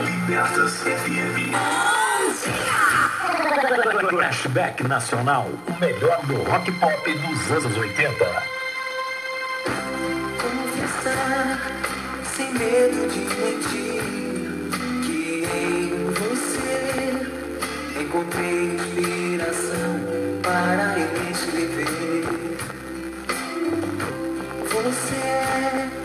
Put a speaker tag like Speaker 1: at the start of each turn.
Speaker 1: Libertas FM.
Speaker 2: Flashback Nacional, o melhor do rock pop dos anos 80.
Speaker 3: Confessar, sem medo de mentir, que em você encontrei inspiração para escrever. Você é